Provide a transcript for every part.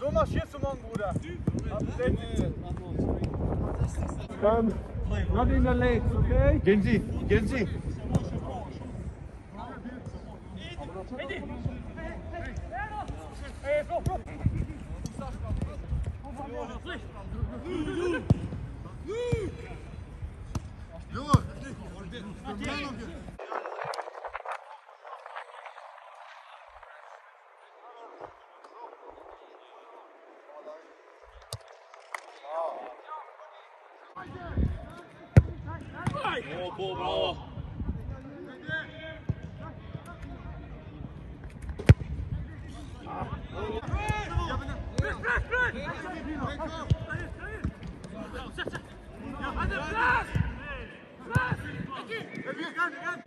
So marschierst du morgen, Bruder. Come. Not in the legs, okay? Gehen Sie, gehen Sie. Bravo, bravo. Ah, oh. Hadi bırak! Bırak! Peki, peki, hadi, hadi.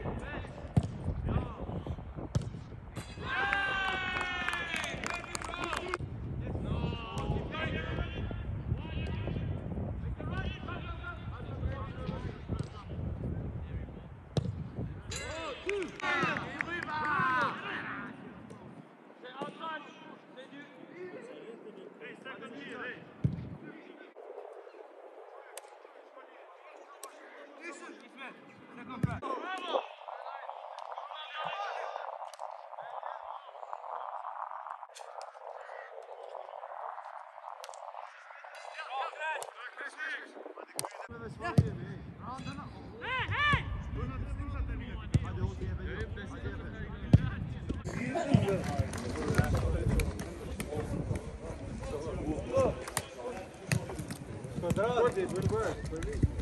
Quadrado, quadrado, quadrado.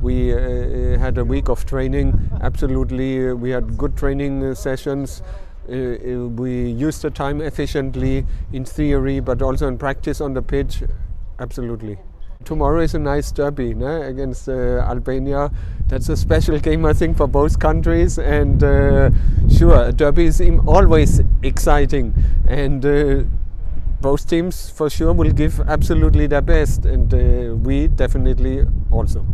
We uh, had a week of training. Absolutely, uh, we had good training uh, sessions. Uh, uh, we used the time efficiently in theory, but also in practice on the pitch. Absolutely. Tomorrow is a nice derby no? against uh, Albania. That's a special game, I think, for both countries. And uh, sure, a derby is always exciting. And uh, both teams, for sure, will give absolutely their best. And uh, we definitely also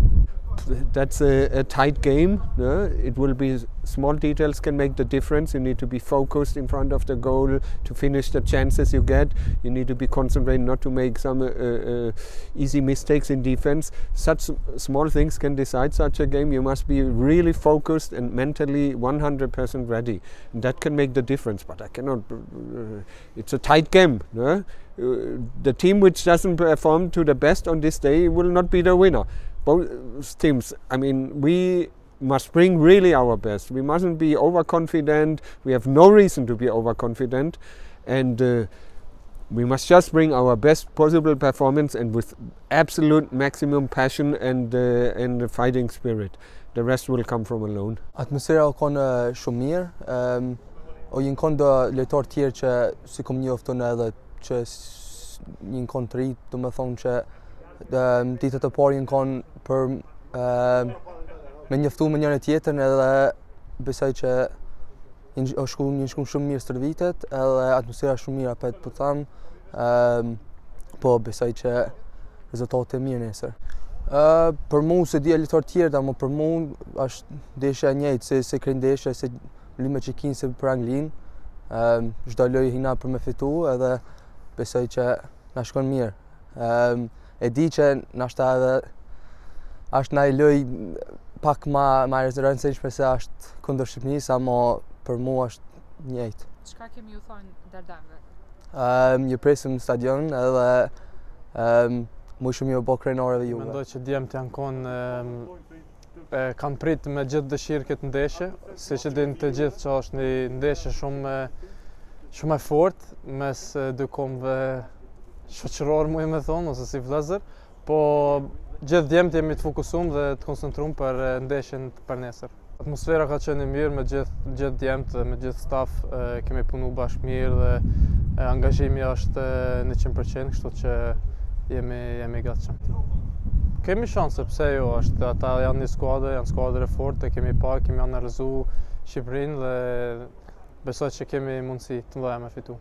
that's a, a tight game. no? It will be small details can make the difference. You need to be focused in front of the goal to finish the chances you get. You need to be concentrated not to make some uh, uh, easy mistakes in defense. Such small things can decide such a game. You must be really focused and mentally 100% ready. And that can make the difference. But I cannot. Uh, it's a tight game. no? Uh, the team which doesn't perform to the best on this day will not be the winner both teams, I mean, we must bring really our best. We mustn't be overconfident. We have no reason to be overconfident. And uh, we must just bring our best possible performance and with absolute maximum passion and, uh, and fighting spirit. The rest will come from alone. Atmosfera u konë shumë mirë, um, o jenë konë do lojtarë tjerë që si kom njofton edhe që jenë konë të do me thonë që ditët e parë jenë konë për um, me njoftu me njëre tjetën edhe besoj që o shku, jenë shku shumë mirë stërvitet edhe atmosfera shumë mirë apet po thamë, po besoj që rezultate e mirë nesër. Uh, për mu se di lojtar tjerë, ama për mu është ndeshja e njëjtë se se krej ndeshja se lyme që kinë se për Anglin. Um, Çdo lojë hina për me fitu edhe besoj që na shkon mirë. Um, e di që nashta edhe është na loj pak ma ma e rëndësishme se është kundër Shqipërisë, ama për mu është njëjtë. Çka kemi ju thonë derdemve? Um, ju presim në stadion edhe um, mu shumë ju bo krenore dhe juve. Mendoj që djemët janë konë em, e, kanë pritë me gjithë dëshirë këtë ndeshje, si që din të gjithë që është një ndeshje shumë shumë e fort mes dy kombëve shoqëror mu me thonë, ose si vlezër, po gjithë djemët jemi të fokusum dhe të koncentrum për e, ndeshjen për nesër. Atmosfera ka qenë e mirë me gjithë djemtë dhe me gjithë staf, e, kemi punu bashkë mirë dhe e, angazhimi është e, 100%, kështu që jemi jemi gatshëm. Kemi shanse, pse jo, është ata janë një skuadër, janë skuadër e fortë, e kemi pa, kemi analizu Shqipërinë dhe besoj që kemi mundësi të mëdha me fitu.